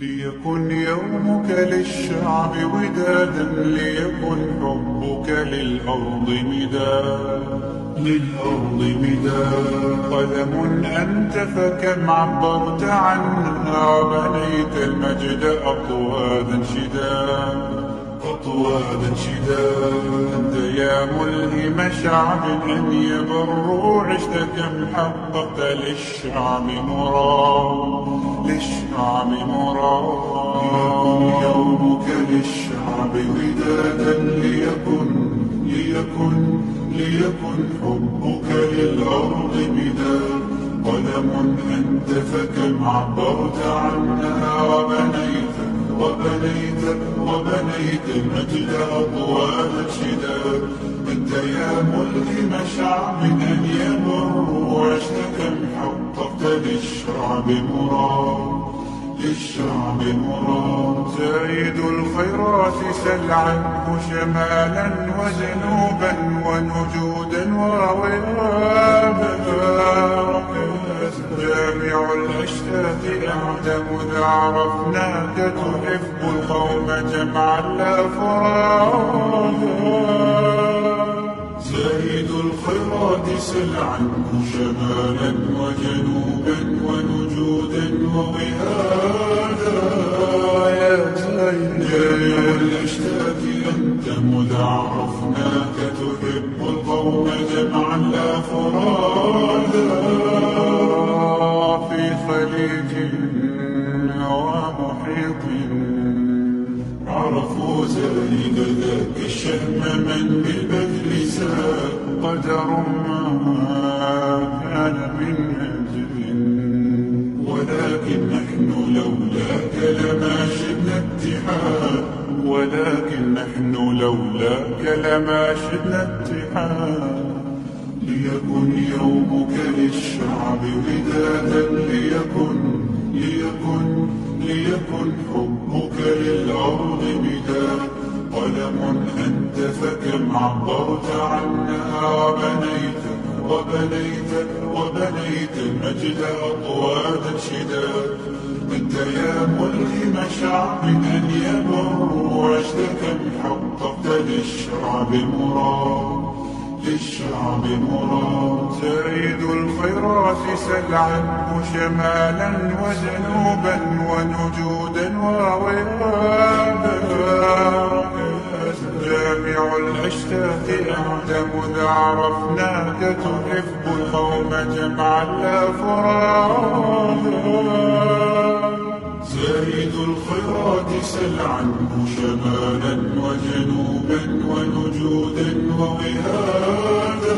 ليكن يومك للشعب ودادا ليكن حبك للأرض مداد للأرض مداد قلم أنت فكم عبرت عنها وبنيت المجد أطوادا شداد أطوادا شداد يا ملهم شعب أن يبروا عشت كم حققت للشعب مراد للشعب مراد يومك للشعب ودادا ليكن ليكن ليكن حبك للأرض مداد قلم أنت فكم عبرت عنها وبنيت وبنيت وبنيت المجد أطوال الشداد أنت يا ملهم شعب أن يمر وعشت كم حققت للشعب مراد للشعب مراد زايد الخيرات سل عنه شمالا وجنوبا ونجودا وغوابا جامع الأشتات أعدم إذا عرفناك تحب القوم جمعا لا فرادا زايد الخيرات سل عنه شمالا وجنوبا ونجودا ووهادا يا زايد جامع الأشتات أنت مذ عرفناك تحب القوم جمعا لا فرادا خليج ومحيط عرفوا زايد ذاك الشهم من بالبذل ساء قدر ما كان من أجل. ولكن نحن لولاك لما شئنا اتحاد. ولكن نحن لولاك لما شئنا اتحاد. ليكن يومك للشعب ودادا ليكن ليكن ليكن حبك للأرض مداد قلم أنت فكم عبرت عنها وبنيت وبنيت وبنيت المجد أطوادا شداد أنت يا ملهم شعب أن وعشت كم حققت للشعب مراد للشعب مراد زايد الخيرات سل عنه شمالا وجنوبا ونجودا وغوابا جامع الأشتات أعدم إذا عرفناك تحب القوم جمعا لا فرادا. زايد الخيرات سل عنه شمالا وجنوبا ونجودا ووهادا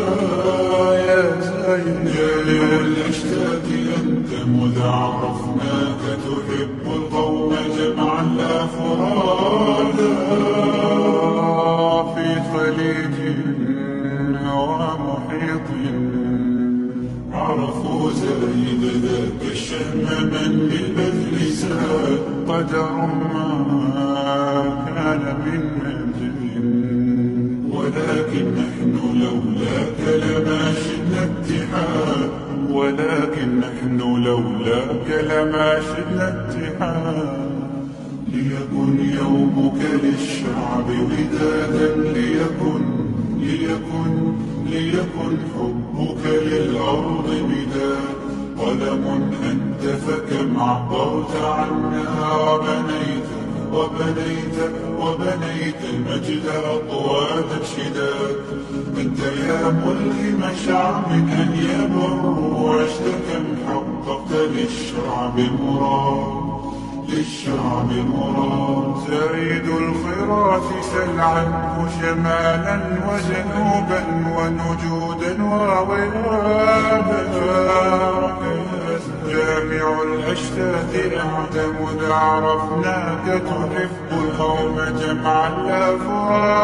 يا زايد جامع الأشتات أنت مذ عرفناك تحب القوم جمعا لا فرادا ذاك الشهم من بالبذل ساد قدر ما كان من أجل ولكن نحن لولاك لما شئنا اتحاد ولكن نحن لولاك لما شئنا اتحاد ليكن يومك للشعب ودادا ليكن ليكن ليكن حبك للأرض مداد قلم أنت فكم عبرت عنها وبنيت وبنيت وبنيت المجد أطوادا شداد أنت يا ملهم شعب أن يمر وعشت كم حققت للشعب مراد. للشعب مراد. زايد الخيرات سل عنه شمالا وجنوبا ونجودا وغوابا جامع الأشتات أعدم إذا عرفناك تحب القوم جمعا لا فرادا